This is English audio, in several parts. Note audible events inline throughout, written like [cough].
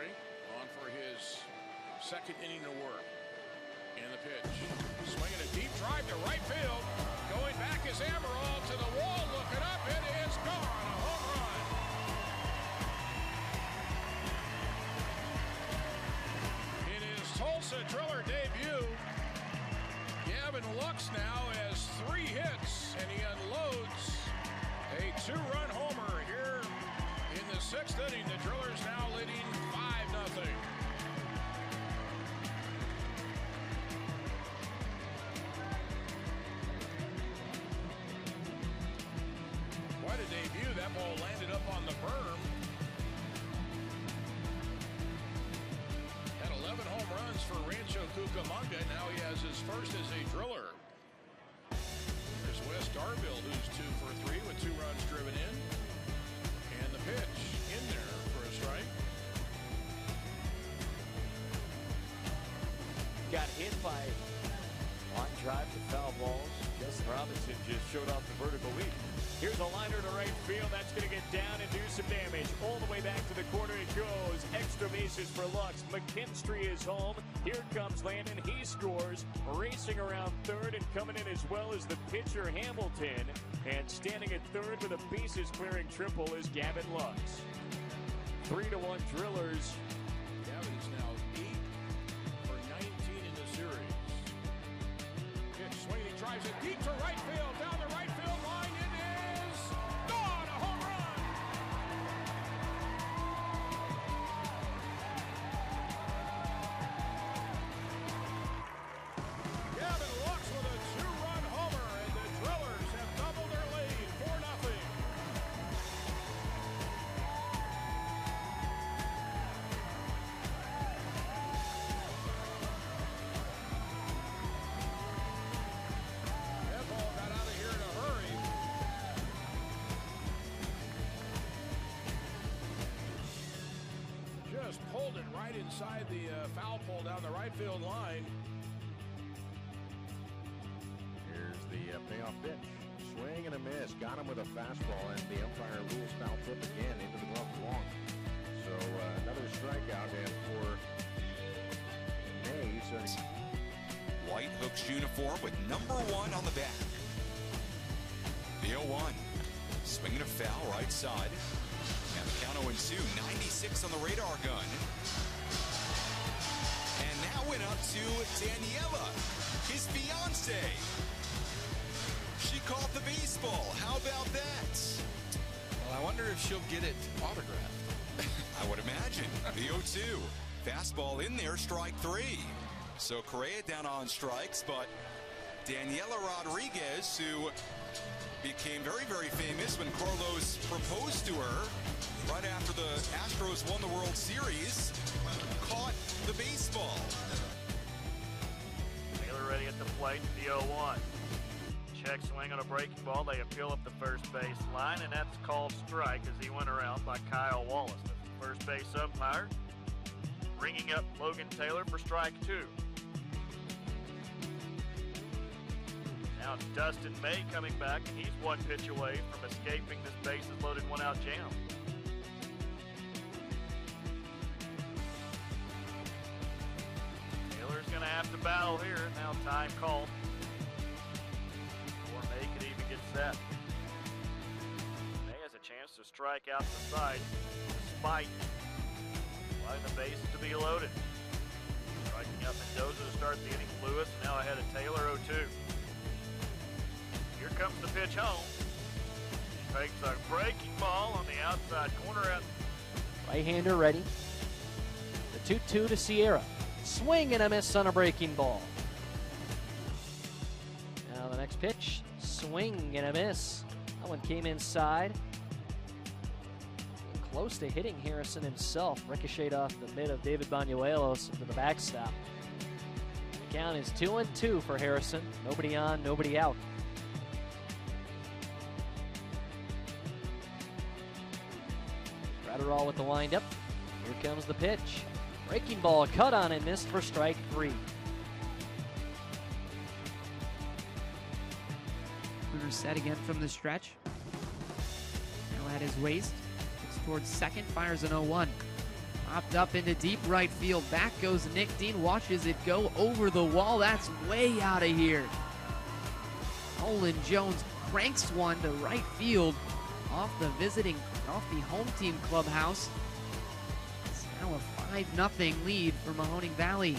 strike. On for his second inning of work. And the pitch. Swinging a deep drive to right field. Going back is Amaral to the wall. Looking up. It is gone. A home run. In his Tulsa Driller debut, Gavin Lux now has three hits, and he unloads a two-run homer here in the sixth inning. The Drillers now ball landed up on the berm. Had 11 home runs for Rancho Cucamonga. Now he has his first as a driller. There's Wes Darville, who's two for three with two runs driven in. And the pitch in there for a strike. Got hit by line drive to foul balls. Justin Robinson just showed off the vertical leap. Here's a liner to right field. That's going to get down and do some damage. All the way back to the corner it goes. Extra bases for Lux. McKinstry is home. Here comes Landon. He scores. Racing around third and coming in as well as the pitcher Hamilton. And standing at third with a bases clearing triple is Gavin Lux. Three to one drillers. Drives it deep to right field, down right inside the uh, foul pole down the right field line. Here's the uh, payoff pitch. Swing and a miss. Got him with a fastball, and the umpire rules foul tip again into the glove long. So uh, another strikeout, and for Mays, uh, White hooks uniform with number one on the back. The 0 1. Swinging a foul right side. And the count 0 2. 96 on the radar gun. And that went up to Daniela, his fiance. She caught the baseball. How about that? Well, I wonder if she'll get it autographed. I would imagine. The 0 2. Fastball in there, strike three. So Correa down on strikes, but Daniela Rodriguez, who became very, very famous when Carlos proposed to her right after the Astros won the World Series, caught the baseball. Taylor ready at the plate, the 0-1. Check swing on a breaking ball. They appeal up the first base line, and that's called strike as he went around by Kyle Wallace. The first base umpire ringing up Logan Taylor for strike two. Now Dustin May coming back, and he's one pitch away from escaping this bases loaded one out jam. Taylor's going to have to battle here. Now time called. Or May could even get set. May has a chance to strike out the side despite allowing the bases to be loaded. Striking out Mendoza to start the inning. Lewis now ahead of Taylor 0-2. Here comes the pitch home. Takes a breaking ball on the outside corner out Right-hander ready. The 2-2 to Sierra. Swing and a miss on a breaking ball. Now the next pitch. Swing and a miss. That one came inside. Close to hitting Harrison himself. Ricocheted off the mid of David Banuelos into the backstop. The count is 2 and 2 for Harrison. Nobody on, nobody out. With the windup. Here comes the pitch. Breaking ball cut on and missed for strike three. Cooter set again from the stretch. Now at his waist. Looks towards second. Fires an 0 1. Popped up into deep right field. Back goes Nick Dean. Watches it go over the wall. That's way out of here. Nolan Jones cranks one to right field off the visiting, off the home team clubhouse. It's now a 5 0 lead for Mahoning Valley.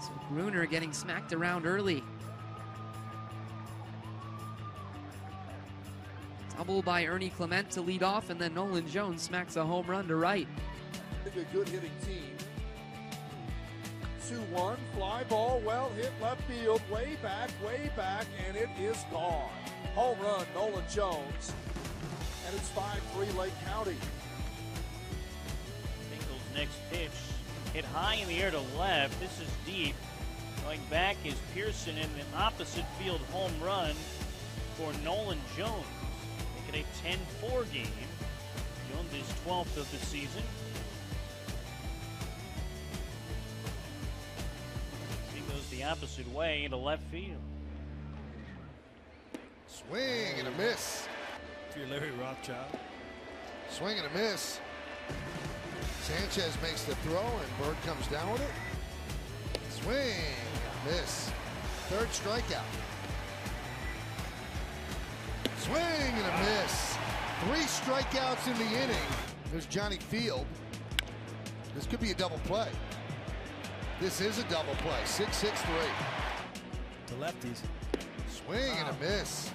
So Gruner getting smacked around early. Double by Ernie Clement to lead off, and then Nolan Jones smacks a home run to right. A good hitting team. 2 1, fly ball, well hit left field, way back, way back, and it is gone. Home run, Nolan Jones. And it's 5 3 Lake County. Bengals next pitch hit high in the air to left. This is deep. Going back is Pearson in the opposite field home run for Nolan Jones. Make it a 10-4 game. Jones is 12th of the season. He goes the opposite way into left field. Swing and a miss. You're Larry Rothschild. Swing and a miss. Sanchez makes the throw and Bird comes down with it. Swing and a miss. Third strikeout. Swing and a miss. Three strikeouts in the inning. There's Johnny Field. This could be a double play. This is a double play. 6 6 3. To lefties. Swing and a miss.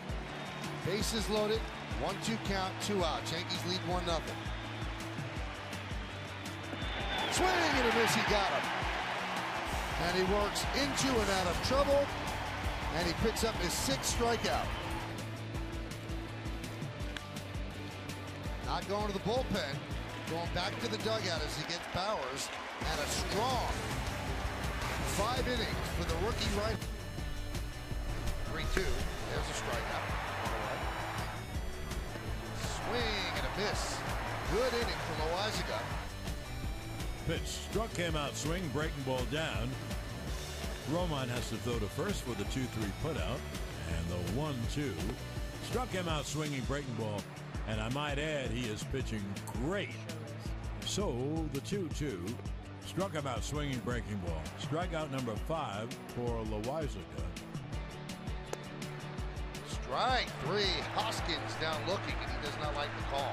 Bases loaded. One two count, two out. Yankees lead 1 0. Swing and a miss. He got him. And he works into and out of trouble. And he picks up his sixth strikeout. Not going to the bullpen. Going back to the dugout as he gets Bowers. And a strong five innings for the rookie right. 3 2. There's a strikeout. Swing and a miss. Good inning from Loaisiga. Pitch struck him out swing, breaking ball down. Roman has to throw to first for the 2 3 putout. And the 1 2 struck him out swinging, breaking ball. And I might add, he is pitching great. So the 2 2 struck him out swinging, breaking ball. Strikeout number five for Loaisiga. Strike three. Hoskins down looking, and he does not like the call.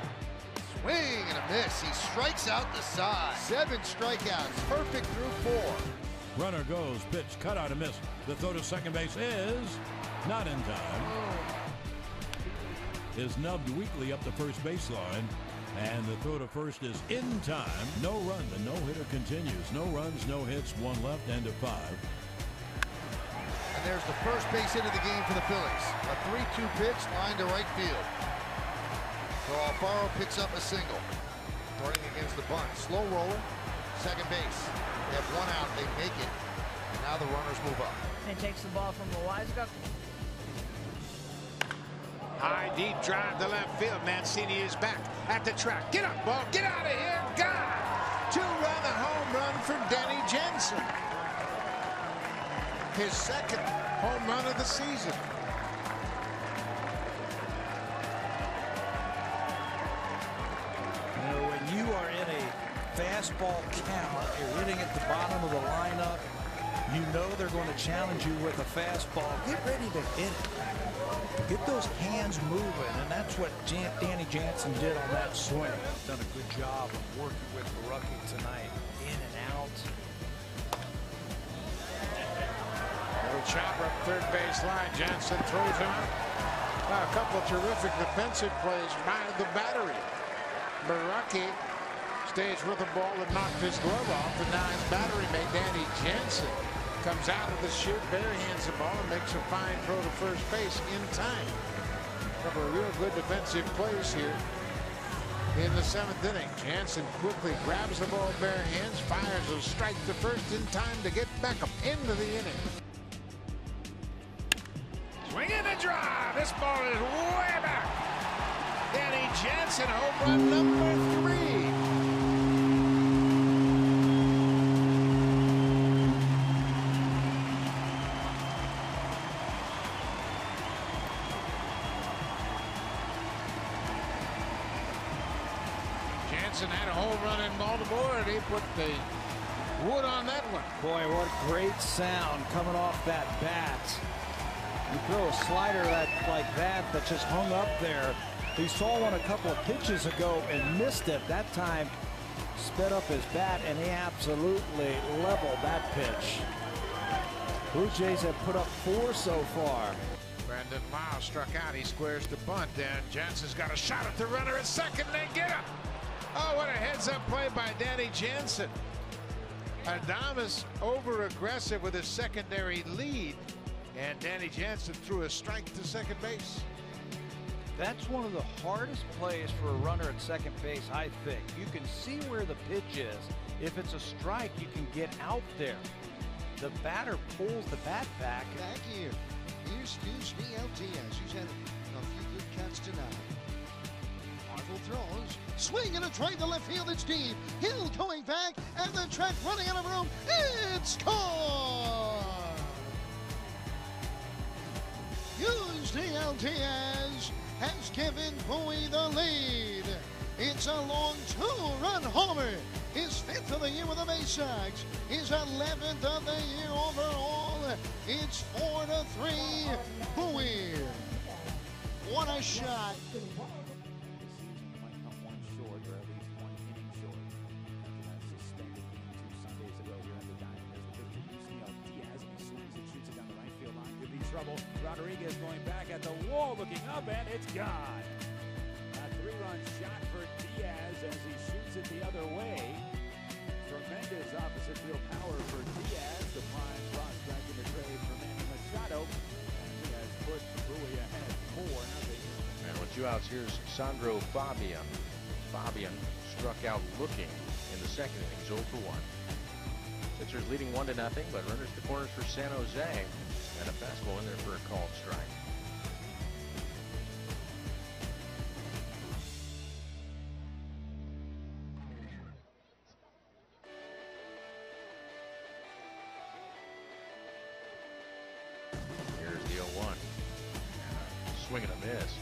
Swing and a miss. He strikes out the side. Seven strikeouts. Perfect through four. Runner goes, pitch, cut out, a miss. The throw to second base is not in time. Oh. Is nubbed weakly up the first baseline. And the throw to first is in time. No run. The no hitter continues. No runs, no hits, one left, and a five. And there's the first base hit of the game for the Phillies. A 3 2 pitch, line to right field. So Alfaro picks up a single. Running against the bunt. Slow roller, second base. They have one out, they make it. And now the runners move up. And takes the ball from the Loaisiga. High deep drive to left field. Mancini is back at the track. Get up, ball. Get out of here. God. Two run a home run for Danny Jansen. His second home run of the season. You know, when you are in a fastball count, you're hitting at the bottom of the lineup, you know they're going to challenge you with a fastball. Get ready to hit it. Get those hands moving, and that's what Jan Danny Jansen did on that swing. Done a good job of working with Borucki tonight, in and out. Little chopper up third base line. Jansen throws him out. A couple of terrific defensive plays by the battery. Borucki stays with the ball and knocked his glove off. The nine's battery made Danny Jansen comes out of the chute, barehands the ball, and makes a fine throw to first base in time. Couple of real good defensive plays here in the seventh inning. Jansen quickly grabs the ball bare hands, fires a strike to first in time to get Beckham into the inning. Drive. This ball is way back. Danny Jansen, home run number three. Jansen had a home run in Baltimore, and he put the wood on that one. Boy, what a great sound coming off that bat. You throw a slider that like that that just hung up there. He saw one a couple of pitches ago and missed it. That time sped up his bat and he absolutely leveled that pitch. Blue Jays have put up four so far. Brandon Lowe struck out. He squares the bunt, and Jansen's got a shot at the runner at second. They get him. Oh, what a heads-up play by Danny Jansen. Adames over aggressive with his secondary lead, and Danny Jansen threw a strike to second base. That's one of the hardest plays for a runner at second base, I think. You can see where the pitch is. If it's a strike, you can get out there. The batter pulls the bat back. Back here. Here's Yusniel Diaz, who's had a few good cuts tonight. Marvel throws. Swing and a try to left field. It's deep. Hill going back, and the track running out of room. It's gone. Yusniel Diaz has given Bowie the lead. It's a long two-run homer. His fifth of the year with the Bay Sox. His 11th of the year overall. It's four to three. Bowie. What a shot. Looking up, and it's gone. A three-run shot for Diaz as he shoots it the other way. Tremendous opposite field power for Diaz, the prime prospect in the trade for Manny Machado. And has put Bowie ahead 4 nothing. And with two outs, here's Sandro Fabian. Fabian struck out looking in the second inning. 0 for 1. Sixers leading 1 to nothing, but runners to corners for San Jose. And a fastball in there for a called strike. Swing and a miss.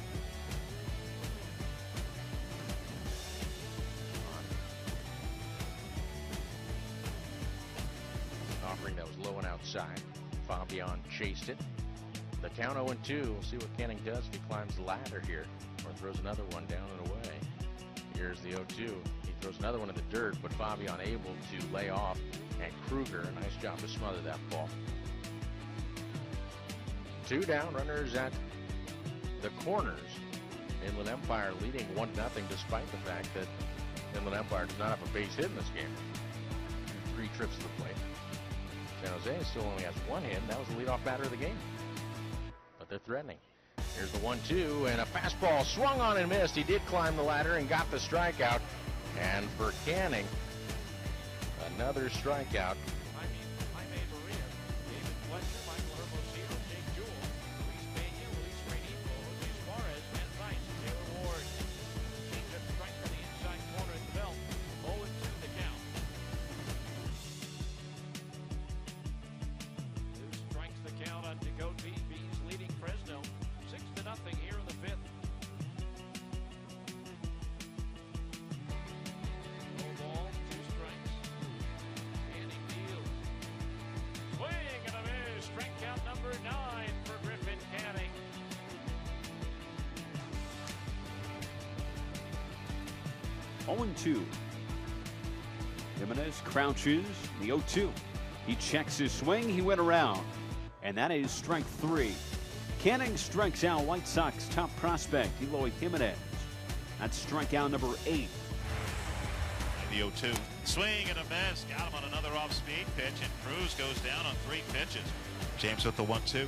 Offering that was low and outside. Fabian chased it. The count 0 2. We'll see what Canning does if he climbs the ladder here or throws another one down and away. Here's the 0 2. He throws another one in the dirt, but Fabian able to lay off. And Kruger, nice job to smother that ball. Two down runners at the corners. Inland Empire leading 1 0 despite the fact that Inland Empire does not have a base hit in this game. Three trips to the plate. San Jose still only has one hit, and that was the leadoff batter of the game. But they're threatening. Here's the 1 2, and a fastball swung on and missed. He did climb the ladder and got the strikeout. And for Canning, another strikeout. Oh Jimenez crouches, the 0 2. He checks his swing, he went around, and that is strike three. Canning strikes out White Sox top prospect Eloy Jimenez. That's strikeout number eight. The 0 2. Swing and a miss. Got him on another off speed pitch, and Cruz goes down on three pitches. James with the 1 2.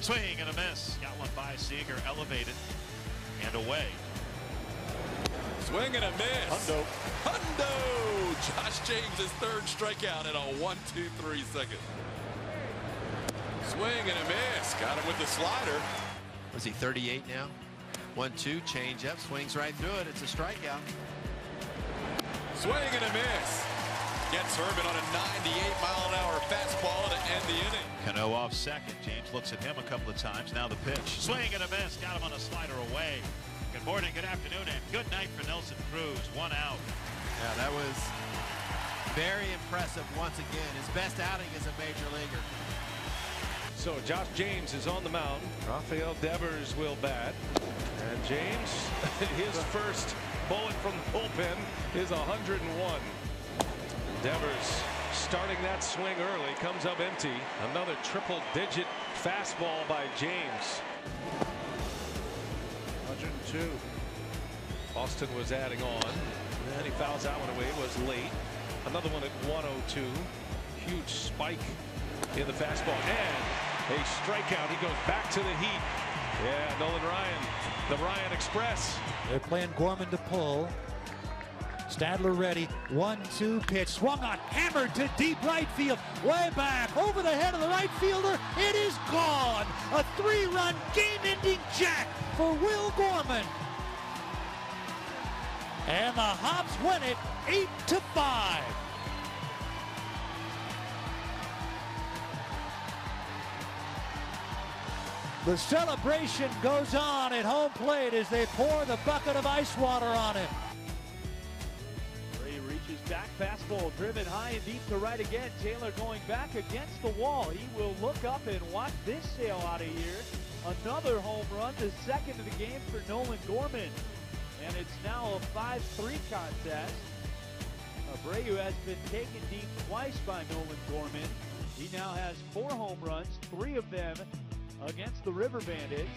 Swing and a miss. Got one by Seager, elevated and away. Swing and a miss. Hundo. Hundo. Josh James' third strikeout in a 1 2 3 second. Swing and a miss. Got him with the slider. Was he 38 now? 1 2, change up, swings right through it. It's a strikeout. Swing and a miss. Gets Herman on a 98 mile an hour fastball to end the inning. Cano off second. James looks at him a couple of times. Now the pitch. Swing and a miss. Got him on a slider away. Good morning, good afternoon, and good night for Nelson Cruz. One out. Yeah, that was very impressive once again. His best outing as a major leaguer. So Josh James is on the mound. Rafael Devers will bat. And James, [laughs] his first bullet from the bullpen is 101. Devers starting that swing early comes up empty. Another triple digit fastball by James. 102. Austin was adding on. And he fouls that one away. It was late. Another one at 102. Huge spike in the fastball. And a strikeout. He goes back to the heat. Yeah, Nolan Ryan. The Ryan Express. They're playing Gorman to pull. Stadler ready. One, two pitch. Swung on. Hammered to deep right field. Way back. Over the head of the right fielder. It is gone. A three run game ending jack for Will Gorman. And the Hops win it 8 to 5. The celebration goes on at home plate as they pour the bucket of ice water on him. Ray reaches back, fastball driven high and deep to right again. Taylor going back against the wall. He will look up and watch this sail out of here. Another home run, the second of the game for Nolan Gorman. And it's now a 5-3 contest. Abreu has been taken deep twice by Nolan Gorman. He now has four home runs, three of them against the River Bandits.